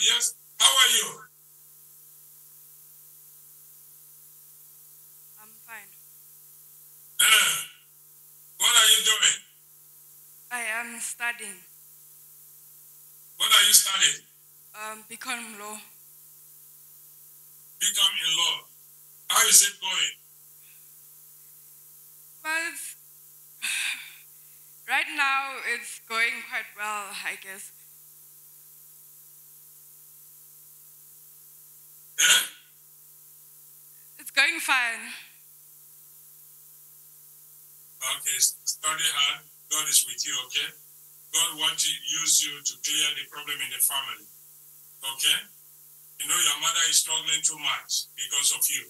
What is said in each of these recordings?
Yes. How are you? I'm fine. Uh, what are you doing? I am studying What are you studying? um, BCom law. BCom in law. How is it going? Well, right now it's going quite well, I guess. It's going fine. Okay, study hard. God is with you, okay? God wants to use you to clear the problem in the family. Okay? You know your mother is struggling too much because of you.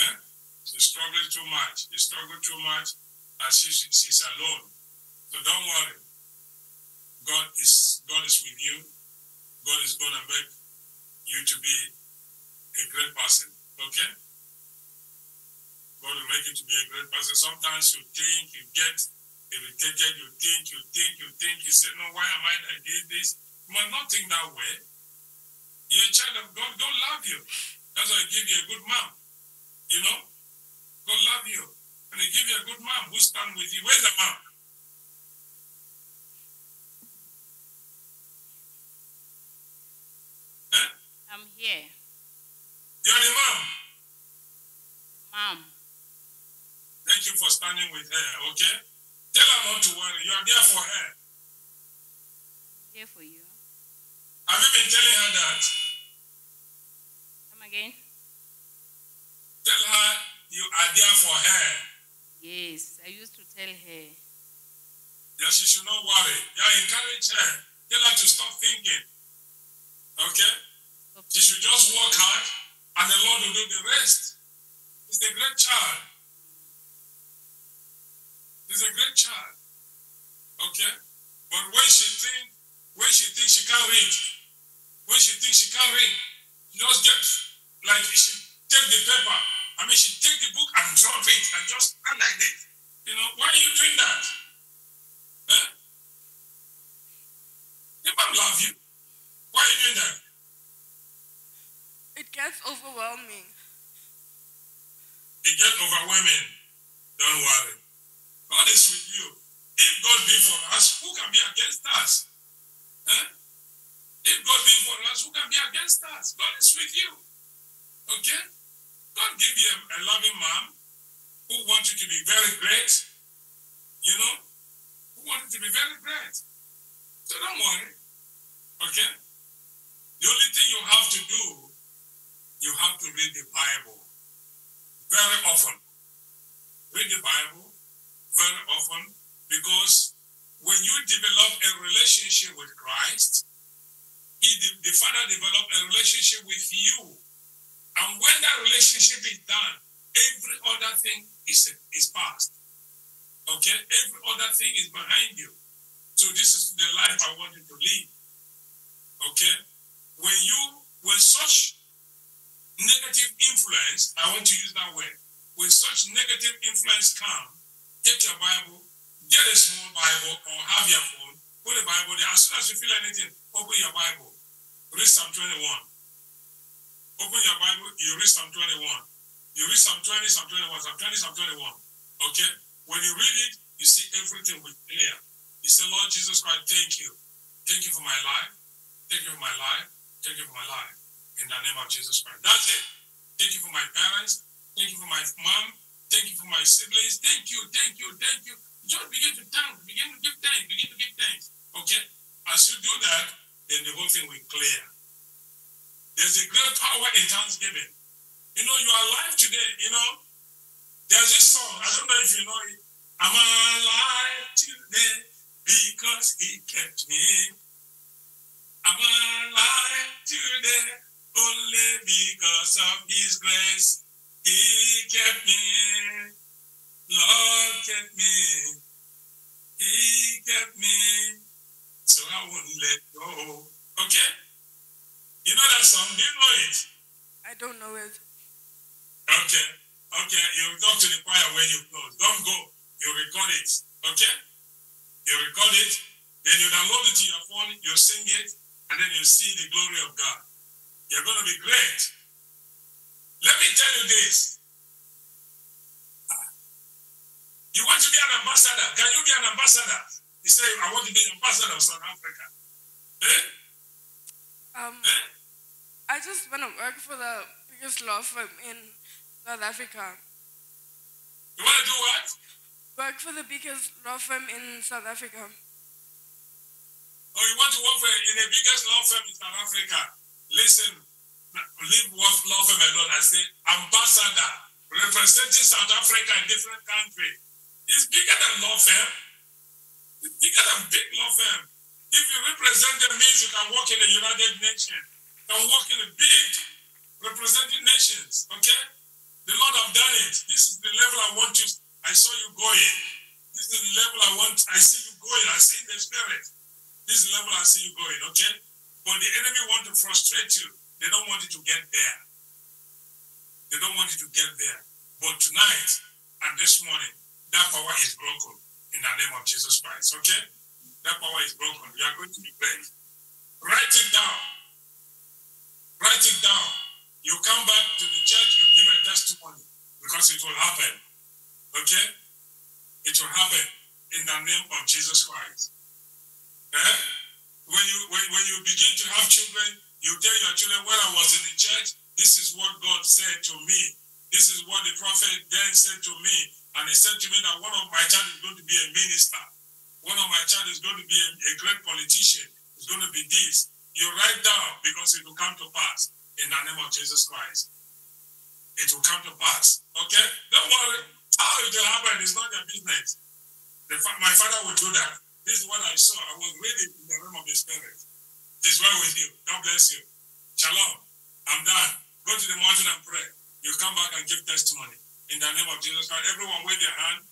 Eh? She's struggling too much. She struggling too much and she, she's alone. So don't worry. God is God is with you. God is gonna make you to be a great person. Okay? God will make you to be a great person. Sometimes you think, you get irritated, you think, you think, you think, you say, No, why am I I did this? You must not think that way. You're a child of God, God love you. That's why I give you a good mom. You know? God love you. And he give you a good mom who stand with you. Where's the mom? Eh? I'm. You're the mom. Mom, Thank you for standing with her, okay? Tell her not to worry. You are there for her. I'm here for you. Have you been telling her that? Come again? Tell her you are there for her. Yes, I used to tell her. that she should not worry. Yeah, encourage her. Tell her to stop thinking. She should just work hard and the Lord will do the rest. She's a great child. She's a great child. Okay? But when she think, when she thinks she can't read, when she thinks she can't read, she just gets like she take the paper. I mean, she take the book and drop it and just stand like this. You know, why are you doing that? Huh? Your mom love you. Why are you doing that? It gets overwhelming. It get overwhelming. Don't worry. God is with you. If God be for us, who can be against us? Huh? If God be for us, who can be against us? God is with you. Okay? God give you a, a loving mom who wants you to be very great. You know? Who wants you to be very great. So don't worry. Okay? The only thing you have to do, you have to read the Bible very often. Read the Bible very often because when you develop a relationship with Christ, he, the, the Father developed a relationship with you. And when that relationship is done, every other thing is, is past. Okay? Every other thing is behind you. So this is the life I want you to live. Okay? When you, when such negative influence, I want to use that word. When such negative influence come, get your Bible, get a small Bible or have your phone, put the Bible there. As soon as you feel anything, open your Bible. Read Psalm 21. Open your Bible, you read Psalm 21. You read Psalm 20, Psalm 21, Psalm 20, Psalm 21. Okay? When you read it, you see everything with clear. You say, Lord Jesus Christ, thank you. Thank you for my life. Thank you for my life. Thank you for my life. In the name of Jesus Christ. That's it. Thank you for my parents. Thank you for my mom. Thank you for my siblings. Thank you, thank you, thank you. Just begin to thank, begin to give thanks, begin to give thanks. Okay? As you do that, then the whole thing will clear. There's a great power in thanksgiving. You know, you are alive today, you know. There's this song, I don't know if you know it. I'm alive today because he kept me. I'm alive today only because of his grace. He kept me. Lord kept me. He kept me. So I wouldn't let go. Okay? You know that song? Do you know it? I don't know it. Okay. Okay. You talk to the choir when you close. Don't go. You record it. Okay? You record it. Then you download it to your phone. You sing it. and then you see the glory of God. You're going to be great. Let me tell you this. You want to be an ambassador? Can you be an ambassador? You say, I want to be an ambassador of South Africa. Eh? Um, Eh? I just want to work for the biggest law firm in South Africa. You want to do what? Work for the biggest law firm in South Africa. Or you want to work for in the biggest law firm in South Africa? Listen, leave firm alone. I say ambassador representing South Africa in different countries. It's bigger than firm. It's bigger than big firm. If you represent them, means you can work in the United Nations, can work in the big representing nations. Okay? The Lord have done it. This is the level I want you. I saw you going. This is the level I want. I see you going. I see in the spirit. This is the level I see you going. Okay? But the enemy want to frustrate you. They don't want you to get there. They don't want you to get there. But tonight and this morning, that power is broken in the name of Jesus Christ. Okay? That power is broken. You are going to great. Write it down. Write it down. You come back to the church, you give a testimony because it will happen. Okay? It will happen in the name of Jesus Christ. Eh? When you when, when you begin to have children, you tell your children, when I was in the church, this is what God said to me. This is what the prophet then said to me. And he said to me that one of my child is going to be a minister. One of my child is going to be a, a great politician. It's going to be this. You write down because it will come to pass in the name of Jesus Christ. It will come to pass. Okay? Don't worry. How it will happen is not your business. The my father will do that. This is what I saw. I was reading in the realm of the spirit. It is well with you. God bless you. Shalom. I'm done. Go to the mountain and pray. You come back and give testimony. In the name of Jesus Christ. Everyone wave your hand.